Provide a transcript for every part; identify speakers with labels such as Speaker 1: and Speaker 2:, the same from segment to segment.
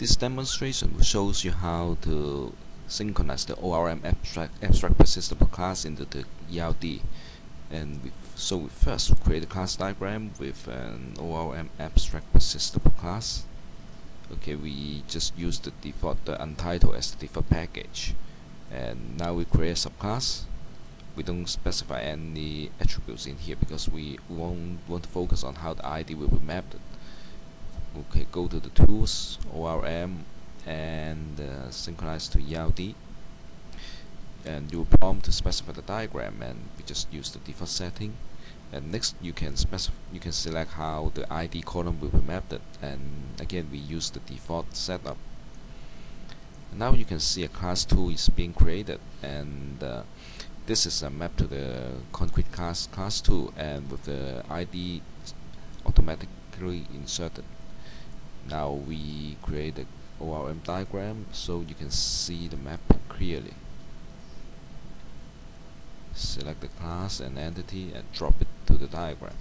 Speaker 1: This demonstration shows you how to synchronize the ORM abstract, abstract persistable class into the ERD. And we, so we first create a class diagram with an ORM abstract persistable class. Okay, we just use the default the untitled as the default package. And now we create a subclass. We don't specify any attributes in here because we won't want to focus on how the ID will be mapped okay go to the tools ORM and uh, synchronize to ERD and you prompt to specify the diagram and we just use the default setting. And next you can specify you can select how the ID column will be mapped and again we use the default setup. Now you can see a class 2 is being created and uh, this is a map to the concrete class class 2 and with the ID automatically inserted now we create the ORM diagram so you can see the map clearly. Select the class and entity and drop it to the diagram.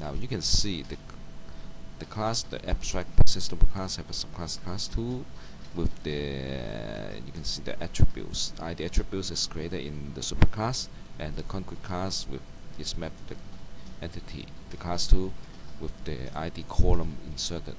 Speaker 1: Now you can see the the class the abstract persistable class have a subclass class 2 with the you can see the attributes. ID attributes is created in the superclass and the concrete class with its mapped the entity. The class 2 with the ID column inserted